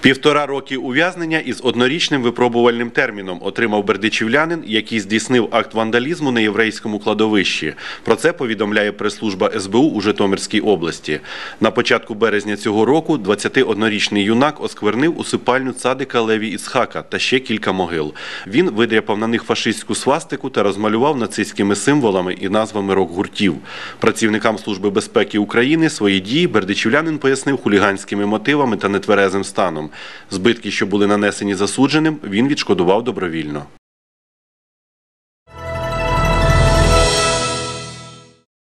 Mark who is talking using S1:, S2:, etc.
S1: Півтора роки ув'язнення із однорічним випробувальним терміном отримав бердичівлянин, який здійснив акт вандалізму на єврейському кладовищі. Про це повідомляє прес-служба СБУ у Житомирській області. На початку березня цього року 21-річний юнак осквернив усипальню цадика Леві Ісхака та ще кілька могил. Він видряпав на них фашистську свастику та розмалював нацистськими символами і назвами рок-гуртів. Працівникам Служби безпеки України свої дії бердичівлянин пояснив хуліганськими мотивами та нетверезим станом. Збитки, що були нанесені засудженим, він відшкодував добровільно.